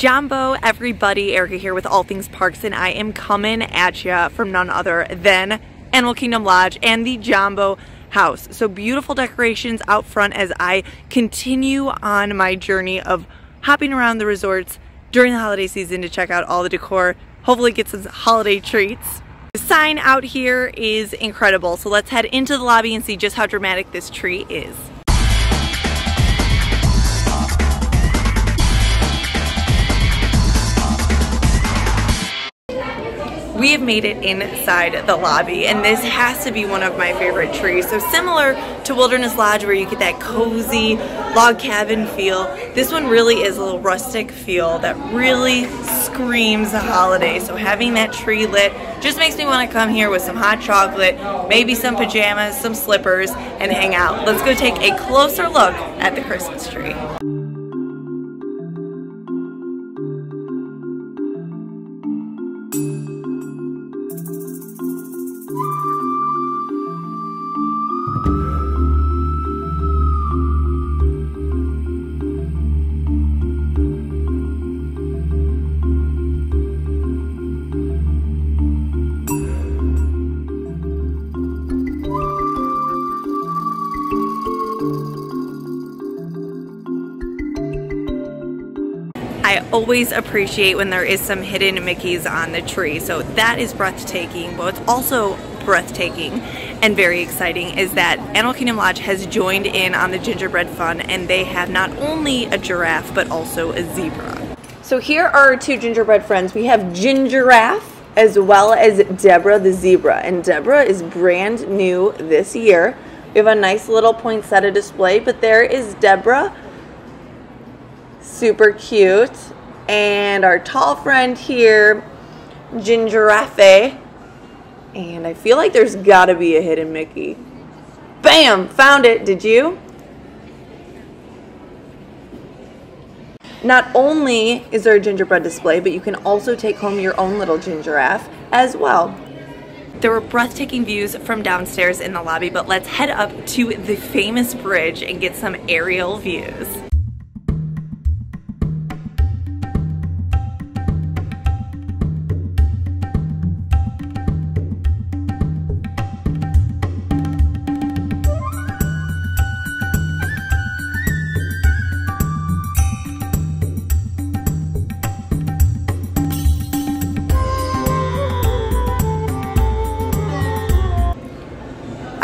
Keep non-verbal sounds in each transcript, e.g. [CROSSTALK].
Jambo, everybody, Erica here with All Things Parks, and I am coming at you from none other than Animal Kingdom Lodge and the Jambo House. So beautiful decorations out front as I continue on my journey of hopping around the resorts during the holiday season to check out all the decor, hopefully get some holiday treats. The sign out here is incredible, so let's head into the lobby and see just how dramatic this tree is. Have made it inside the lobby and this has to be one of my favorite trees. So similar to Wilderness Lodge where you get that cozy log cabin feel, this one really is a little rustic feel that really screams a holiday. So having that tree lit just makes me want to come here with some hot chocolate, maybe some pajamas, some slippers, and hang out. Let's go take a closer look at the Christmas tree. I always appreciate when there is some hidden Mickeys on the tree. So that is breathtaking. But what's also breathtaking and very exciting is that Animal Kingdom Lodge has joined in on the gingerbread fun and they have not only a giraffe but also a zebra. So here are our two gingerbread friends. We have Gingeraffe as well as Deborah the zebra. And Deborah is brand new this year. We have a nice little poinsettia display, but there is Deborah super cute. And our tall friend here, Gingeraffe. And I feel like there's gotta be a hidden Mickey. Bam! Found it. Did you? Not only is there a gingerbread display, but you can also take home your own little gingeraffe as well. There were breathtaking views from downstairs in the lobby, but let's head up to the famous bridge and get some aerial views.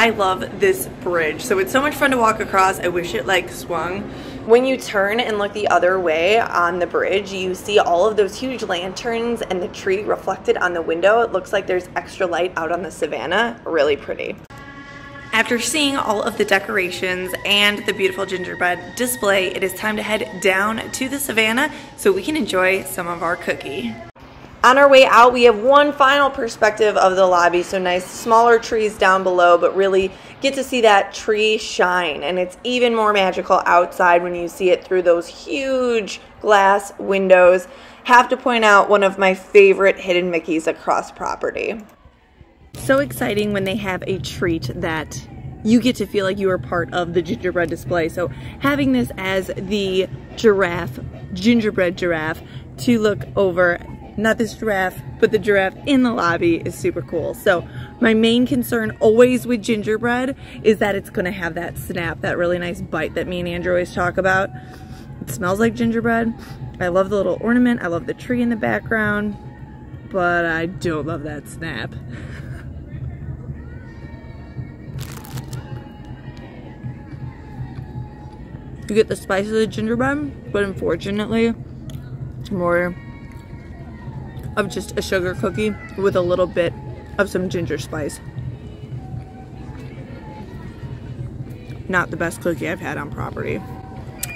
I love this bridge. So it's so much fun to walk across. I wish it like swung. When you turn and look the other way on the bridge, you see all of those huge lanterns and the tree reflected on the window. It looks like there's extra light out on the savannah. Really pretty. After seeing all of the decorations and the beautiful gingerbread display, it is time to head down to the savannah so we can enjoy some of our cookie. On our way out, we have one final perspective of the lobby. So nice smaller trees down below, but really get to see that tree shine. And it's even more magical outside when you see it through those huge glass windows. Have to point out one of my favorite hidden Mickeys across property. So exciting when they have a treat that you get to feel like you are part of the gingerbread display. So having this as the giraffe, gingerbread giraffe, to look over not this giraffe, but the giraffe in the lobby is super cool. So my main concern always with gingerbread is that it's gonna have that snap, that really nice bite that me and Andrew always talk about. It smells like gingerbread. I love the little ornament. I love the tree in the background, but I don't love that snap. [LAUGHS] You get the spice of the gingerbread, but unfortunately, it's more of just a sugar cookie with a little bit of some ginger spice. Not the best cookie I've had on property.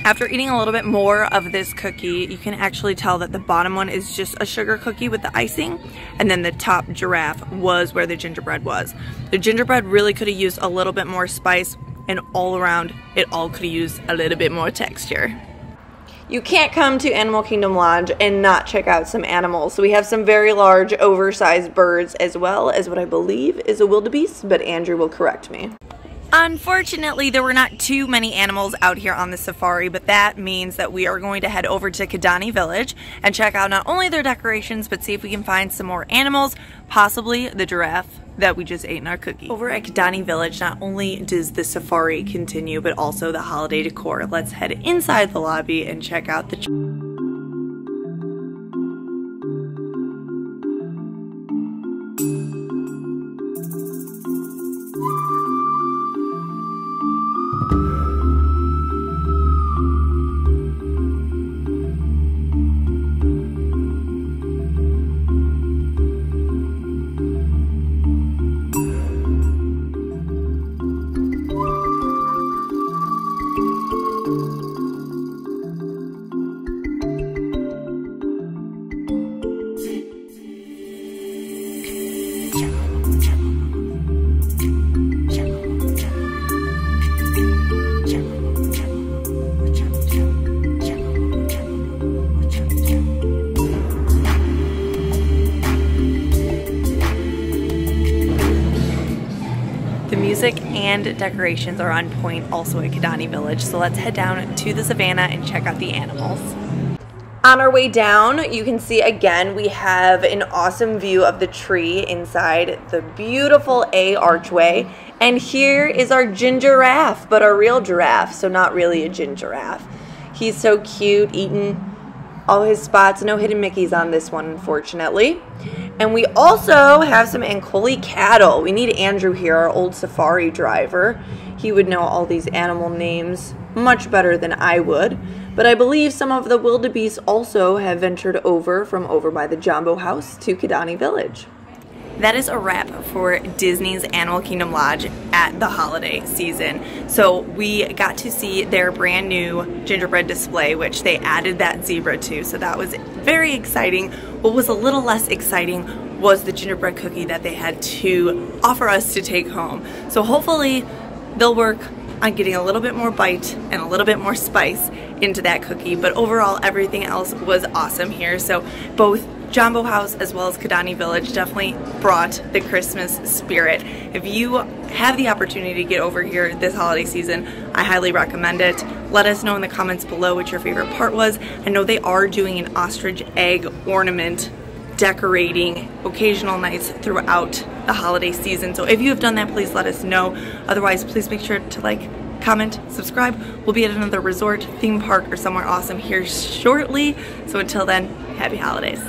After eating a little bit more of this cookie, you can actually tell that the bottom one is just a sugar cookie with the icing, and then the top giraffe was where the gingerbread was. The gingerbread really could have used a little bit more spice, and all around, it all could have used a little bit more texture you can't come to Animal Kingdom Lodge and not check out some animals. So we have some very large, oversized birds as well as what I believe is a wildebeest, but Andrew will correct me. Unfortunately, there were not too many animals out here on the safari, but that means that we are going to head over to Kidani Village and check out not only their decorations, but see if we can find some more animals, possibly the giraffe that we just ate in our cookie. Over at Kidani Village, not only does the safari continue, but also the holiday decor. Let's head inside the lobby and check out the music and decorations are on point also at Kidani Village. So let's head down to the savannah and check out the animals. On our way down, you can see again, we have an awesome view of the tree inside the beautiful A archway. And here is our ginger giraffe, but a real giraffe, so not really a ginger giraffe. He's so cute, eating all his spots. No hidden Mickeys on this one, unfortunately. And we also have some Ankole cattle. We need Andrew here, our old safari driver. He would know all these animal names much better than I would. But I believe some of the wildebeest also have ventured over from over by the Jambo House to Kidani Village that is a wrap for Disney's Animal Kingdom Lodge at the holiday season. So we got to see their brand new gingerbread display, which they added that zebra to. So that was very exciting. What was a little less exciting was the gingerbread cookie that they had to offer us to take home. So hopefully they'll work on getting a little bit more bite and a little bit more spice into that cookie. But overall, everything else was awesome here. So both Jambo House as well as Kidani Village definitely brought the Christmas spirit. If you have the opportunity to get over here this holiday season, I highly recommend it. Let us know in the comments below what your favorite part was. I know they are doing an ostrich egg ornament decorating occasional nights throughout the holiday season. So if you have done that, please let us know. Otherwise, please make sure to like, comment, subscribe. We'll be at another resort, theme park, or somewhere awesome here shortly. So until then, happy holidays.